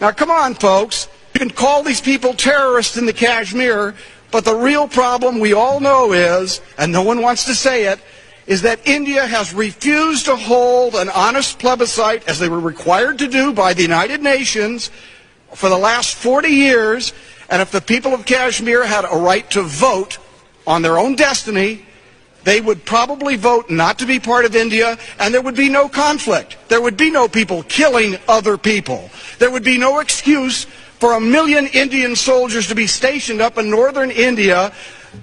Now, come on, folks. You can call these people terrorists in the Kashmir, but the real problem we all know is, and no one wants to say it, is that India has refused to hold an honest plebiscite, as they were required to do by the United Nations, for the last 40 years. And if the people of Kashmir had a right to vote on their own destiny, they would probably vote not to be part of India, and there would be no conflict. There would be no people killing other people. There would be no excuse for a million Indian soldiers to be stationed up in northern India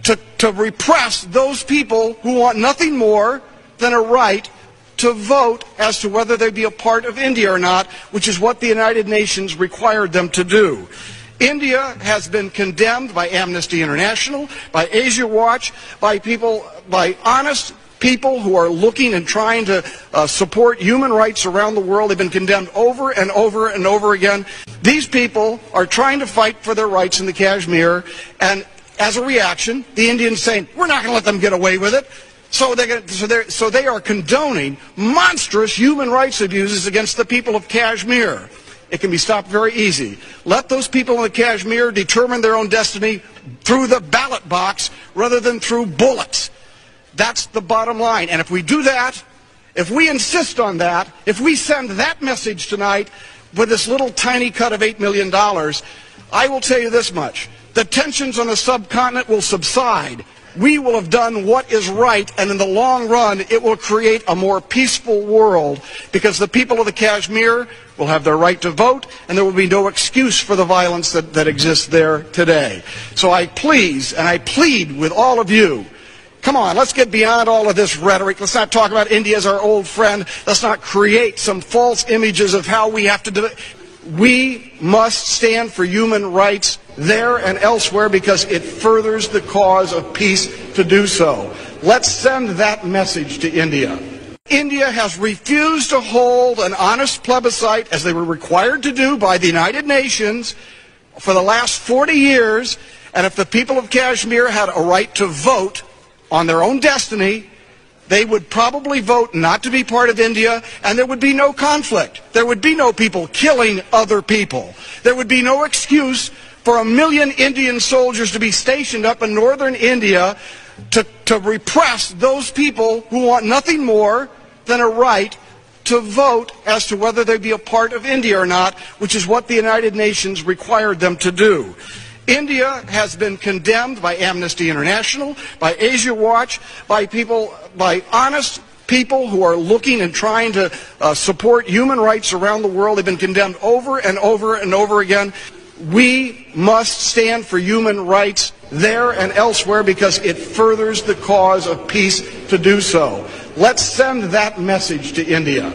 to, to repress those people who want nothing more than a right to vote as to whether they be a part of India or not, which is what the United Nations required them to do. India has been condemned by Amnesty International, by Asia Watch, by people, by honest people who are looking and trying to uh, support human rights around the world. They've been condemned over and over and over again. These people are trying to fight for their rights in the Kashmir, and as a reaction, the Indians are saying, we're not going to let them get away with it. So, so, so they are condoning monstrous human rights abuses against the people of Kashmir. It can be stopped very easy. Let those people in the Kashmir determine their own destiny through the ballot box rather than through bullets. That's the bottom line. And if we do that, if we insist on that, if we send that message tonight with this little tiny cut of $8 million, I will tell you this much. The tensions on the subcontinent will subside we will have done what is right, and in the long run, it will create a more peaceful world because the people of the Kashmir will have their right to vote, and there will be no excuse for the violence that, that exists there today. So I please, and I plead with all of you, Come on, let's get beyond all of this rhetoric. Let's not talk about India as our old friend. Let's not create some false images of how we have to do it. We must stand for human rights there and elsewhere because it furthers the cause of peace to do so. Let's send that message to India. India has refused to hold an honest plebiscite, as they were required to do by the United Nations, for the last 40 years. And if the people of Kashmir had a right to vote on their own destiny, they would probably vote not to be part of India, and there would be no conflict. There would be no people killing other people. There would be no excuse for a million Indian soldiers to be stationed up in northern India to, to repress those people who want nothing more than a right to vote as to whether they be a part of India or not, which is what the United Nations required them to do. India has been condemned by Amnesty International, by Asia Watch, by people, by honest people who are looking and trying to uh, support human rights around the world. They've been condemned over and over and over again. We must stand for human rights there and elsewhere because it furthers the cause of peace to do so. Let's send that message to India.